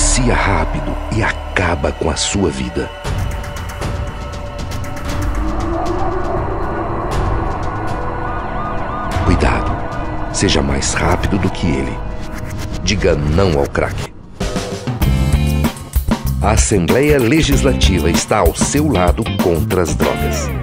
vicia rápido e acaba com a sua vida. Cuidado, seja mais rápido do que ele. Diga não ao crack. A Assembleia Legislativa está ao seu lado contra as drogas.